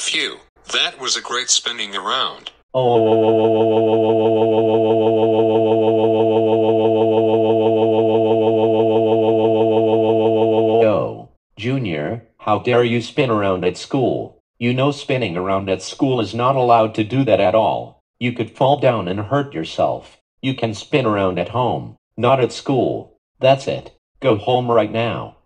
Phew, that was a great spinning around. Oh, Junior, how dare you spin around at school? You know spinning around at school is not allowed to do that at all. You could fall down and hurt yourself. You can spin around at home, not at school. That's it. Go home right now.